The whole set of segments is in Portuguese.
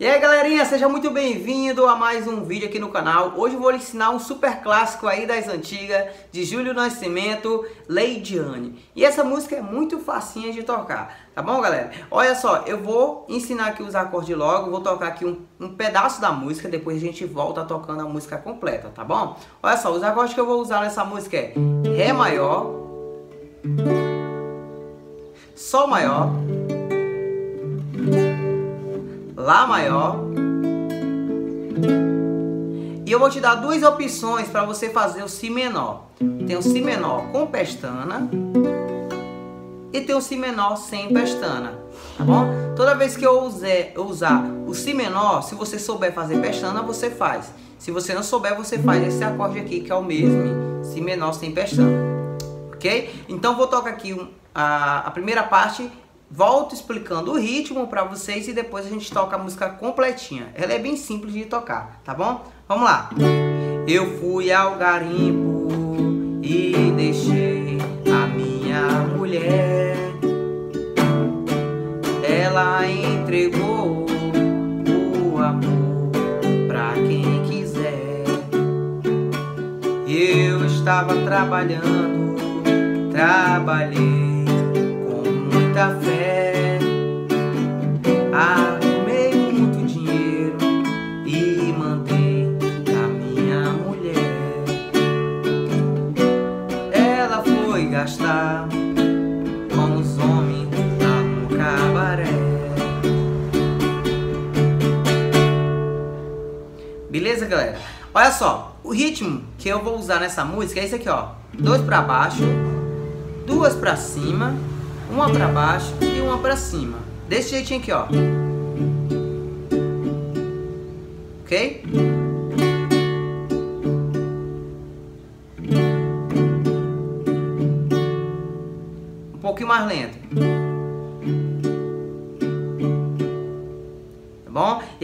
E aí galerinha, seja muito bem-vindo a mais um vídeo aqui no canal. Hoje eu vou lhe ensinar um super clássico aí das antigas, de Júlio Nascimento, Leidiane. E essa música é muito facinha de tocar, tá bom galera? Olha só, eu vou ensinar aqui os acordes logo, vou tocar aqui um, um pedaço da música, depois a gente volta tocando a música completa, tá bom? Olha só, os acordes que eu vou usar nessa música é Ré maior, Sol maior, Lá maior. E eu vou te dar duas opções para você fazer o Si menor. Tem o Si menor com pestana e tem o Si menor sem pestana, tá bom? Toda vez que eu, usar, o Si menor, se você souber fazer pestana, você faz. Se você não souber, você faz esse acorde aqui, que é o mesmo, Si menor sem pestana, ok? Então vou tocar aqui a, a primeira parte volto explicando o ritmo para vocês e depois a gente toca a música completinha. Ela é bem simples de tocar, tá bom? Vamos lá. Eu fui ao garimpo e deixei a minha mulher. Ela entregou o amor pra quem quiser. Eu estava trabalhando, trabalhei muita fé. Arrumei muito dinheiro e mandei pra minha mulher. Ela foi gastar com os homens lá no cabaré. Beleza, galera? Olha só, o ritmo que eu vou usar nessa música é esse aqui, ó. Dois para baixo, duas para cima uma para baixo e uma para cima. Desse jeitinho aqui, ó. Ok? Um pouquinho mais lento.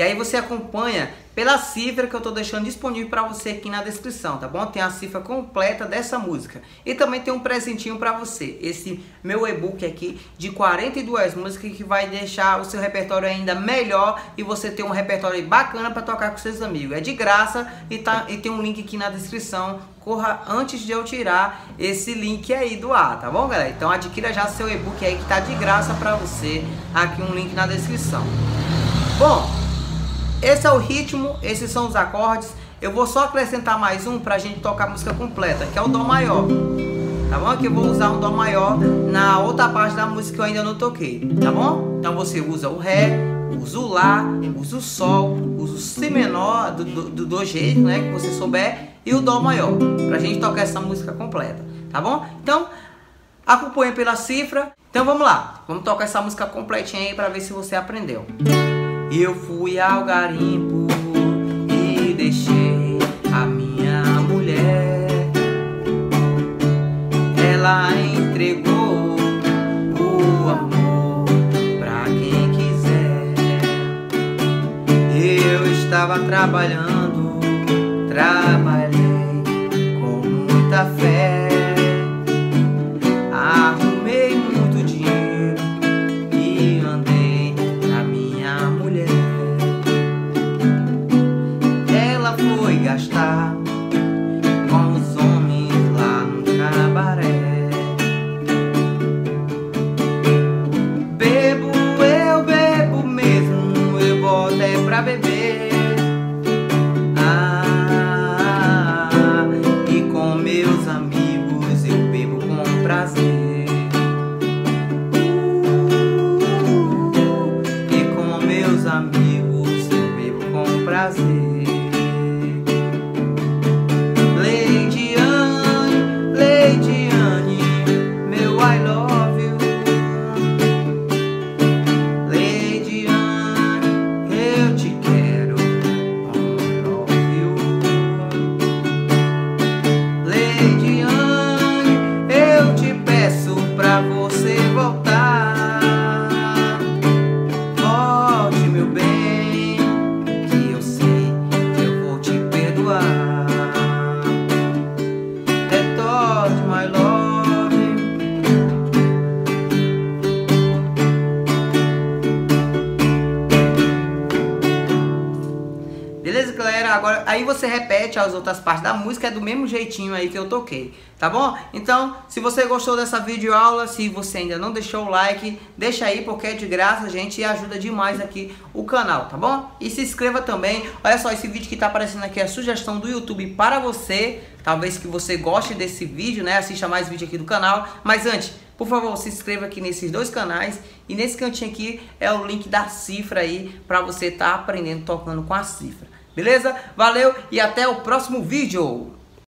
Aí você acompanha pela cifra que eu estou deixando disponível para você aqui na descrição, tá bom? Tem a cifra completa dessa música. E também tem um presentinho para você, esse meu e-book aqui de 42 músicas que vai deixar o seu repertório ainda melhor e você ter um repertório bacana para tocar com seus amigos. É de graça e, tá, e tem um link aqui na descrição. Corra antes de eu tirar esse link aí do ar, tá bom, galera? Então adquira já seu e-book aí que tá de graça para você. Aqui um link na descrição. Bom, esse é o ritmo, esses são os acordes. Eu vou só acrescentar mais um pra gente tocar a música completa, que é o Dó maior. Tá bom? Aqui eu vou usar um Dó maior na outra parte da música que eu ainda não toquei. Tá bom? Então você usa o Ré, usa o Lá, usa o Sol, usa o Si menor, do, do, do, jeito né, que você souber, e o Dó maior. Pra gente tocar essa música completa. Tá bom? Então, acompanhe pela cifra. Então vamos lá. Vamos tocar essa música completinha aí pra ver se você aprendeu. Eu fui ao garimpo e deixei a minha mulher. Ela entregou o amor pra quem quiser. Eu estava trabalhando, trabalhei com muita fé. Yeah. Aí você repete as outras partes da música é do mesmo jeitinho aí que eu toquei, tá bom? Então, se você gostou dessa videoaula, se você ainda não deixou o like, deixa aí porque é de graça, gente, e ajuda demais aqui o canal, tá bom? E se inscreva também. Olha só, esse vídeo que tá aparecendo aqui é a sugestão do YouTube para você, talvez que você goste desse vídeo, né? Assista mais vídeo aqui do canal, mas antes por favor, se inscreva aqui nesses dois canais e nesse cantinho aqui é o link da cifra aí para você estar tá aprendendo tocando com a cifra. Beleza? Valeu e até o próximo vídeo!